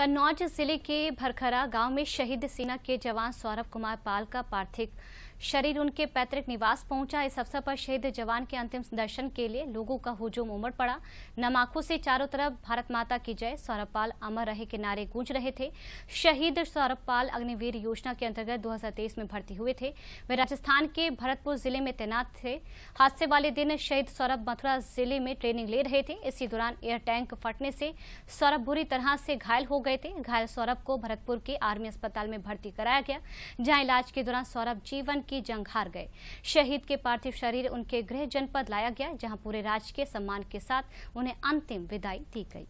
कन्नौज ज़िले के भरखरा गाँव में शहीद सेना के जवान सौरभ कुमार पाल का पार्थिव शरीर उनके पैतृक निवास पहुँचा। इस अवसर पर शहीद जवान के अंतिम दर्शन के लिए लोगों का हुजूम उमड़ पड़ा। नमाखों से चारों तरफ़ भारत माता की जय। सौरभ पाल अमर रहे के नारे गूंज रहे थे। शहीद सौरभ पाल अग्निवीर योजना के अंतर्गत 2023 में भर्ती हुए थे। वे राजस्थान के भरतपुर ज़िले में तैनात थे। हादसे वाले दिन शहीद सौरभ मथुरा ज़िले में ट्रेनिंग ले रहे थे। इसी दौरान एयर टैंक फटने से सौरभ बुरी तरह से घायल हो गए थे। घायल सौरभ को भरतपुर के आर्मी अस्पताल में भर्ती कराया गया, जहाँ इलाज के दौरान सौरभ जीवन की जंग हार गए। शहीद के पार्थिव शरीर उनके गृह जनपद लाया गया, जहाँ पूरे राजकीय सम्मान के साथ उन्हें अंतिम विदाई दी गई।